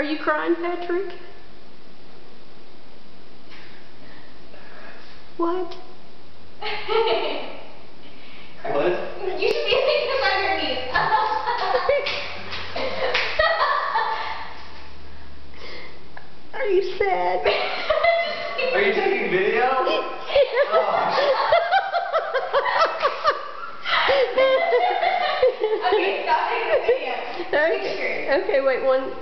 Are you crying, Patrick? What? What? You should be thinking of underneath. Are you sad? Are you taking video? okay, stop taking the video. okay, okay, wait, one.